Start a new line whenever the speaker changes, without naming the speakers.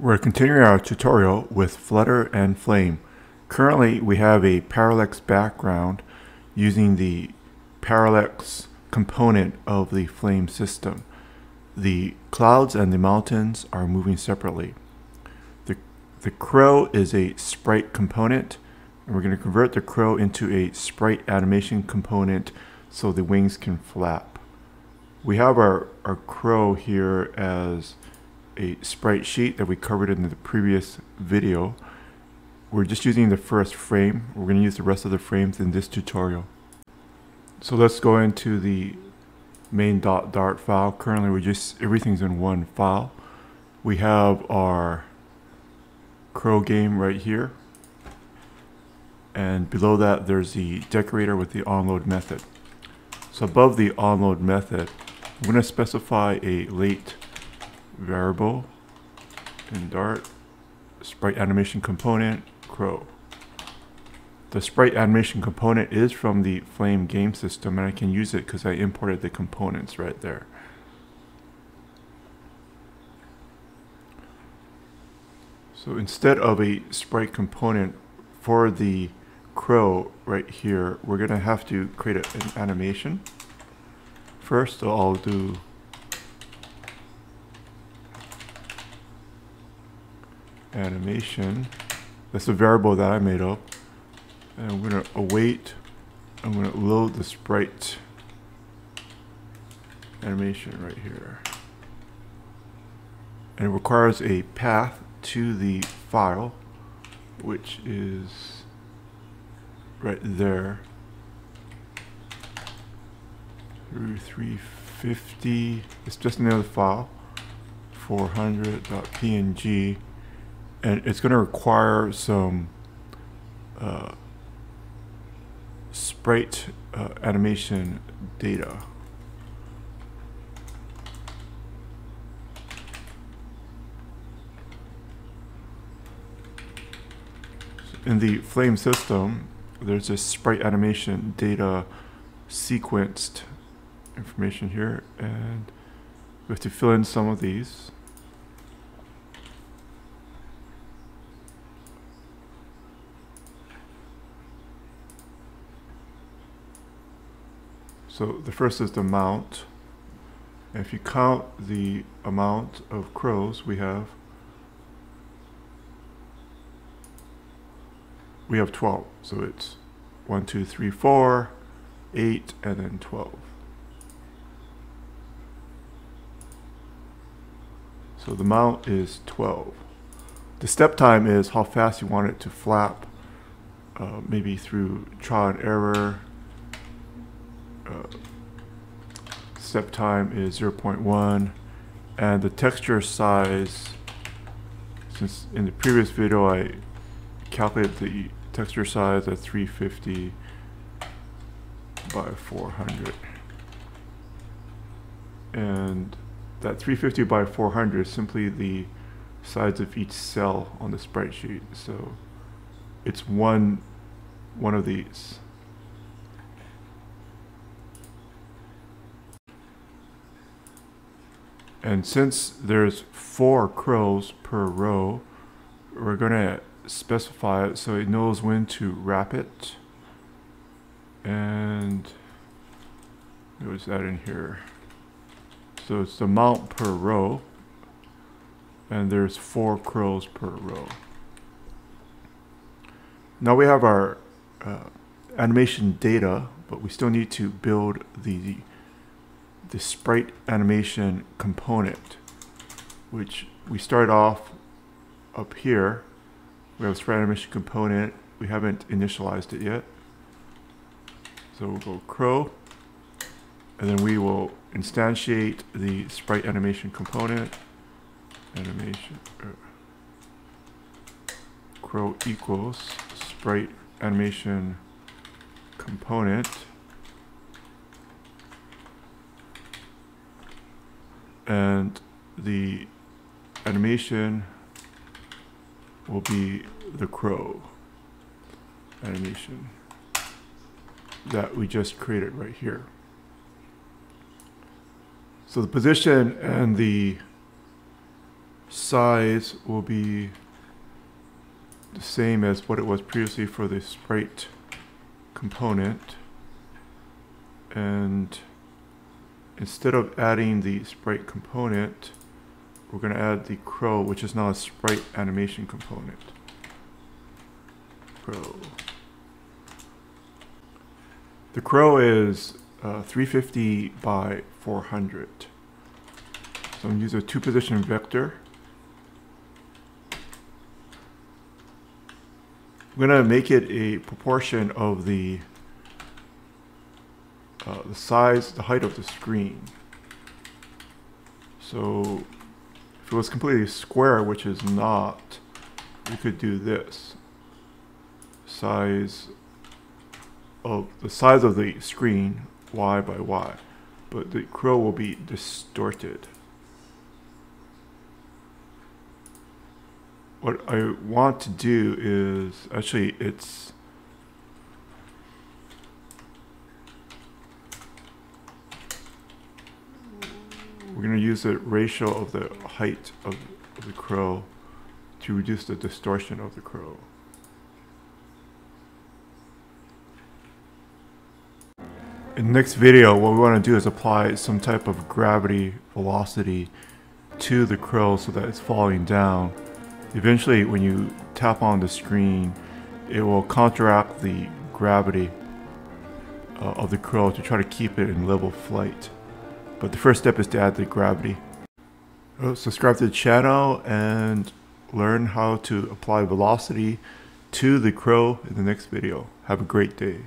We're continuing our tutorial with Flutter and Flame. Currently we have a parallax background using the parallax component of the Flame system. The clouds and the mountains are moving separately. The, the crow is a sprite component and we're going to convert the crow into a sprite animation component so the wings can flap. We have our, our crow here as a sprite sheet that we covered in the previous video. We're just using the first frame. We're going to use the rest of the frames in this tutorial. So let's go into the main .dart file. Currently we're just, everything's in one file. We have our crow game right here. And below that there's the decorator with the onload method. So above the onload method, I'm going to specify a late variable in Dart, sprite animation component, crow. The sprite animation component is from the Flame game system and I can use it because I imported the components right there. So instead of a sprite component for the crow right here, we're going to have to create a, an animation. First, I'll do animation. That's a variable that I made up. And I'm going to await, I'm going to load the sprite animation right here. And it requires a path to the file, which is right there. Through 350, it's just another file, 400.png and it's going to require some uh, sprite uh, animation data. In the Flame system, there's a sprite animation data sequenced information here, and we have to fill in some of these. So the first is the amount. If you count the amount of crows we have, we have 12. So it's 1, 2, 3, 4, 8, and then 12. So the amount is 12. The step time is how fast you want it to flap, uh, maybe through trial and error, uh, step time is 0.1 and the texture size since in the previous video I calculated the texture size at 350 by 400 and that 350 by 400 is simply the size of each cell on the sprite sheet so it's one one of these And since there's four crows per row, we're going to specify it so it knows when to wrap it. And what's that in here? So it's the amount per row. And there's four crows per row. Now we have our uh, animation data, but we still need to build the the sprite animation component, which we start off up here. We have a sprite animation component. We haven't initialized it yet. So we'll go crow, and then we will instantiate the sprite animation component. Animation uh, crow equals sprite animation component. And the animation will be the crow animation that we just created right here. So the position and the size will be the same as what it was previously for the sprite component. And instead of adding the sprite component, we're going to add the crow, which is now a sprite animation component. Crow. The crow is uh, 350 by 400. So I'm going to use a two position vector. I'm going to make it a proportion of the uh, the size, the height of the screen. So if it was completely square, which is not, we could do this. Size of the size of the screen, y by y, but the crow will be distorted. What I want to do is, actually it's we're going to use the ratio of the height of, the crow to reduce the distortion of the crow. In the next video, what we want to do is apply some type of gravity velocity to the crow so that it's falling down. Eventually, when you tap on the screen, it will counteract the gravity uh, of the crow to try to keep it in level flight. But the first step is to add the gravity. Uh, subscribe to the channel and learn how to apply velocity to the crow in the next video. Have a great day.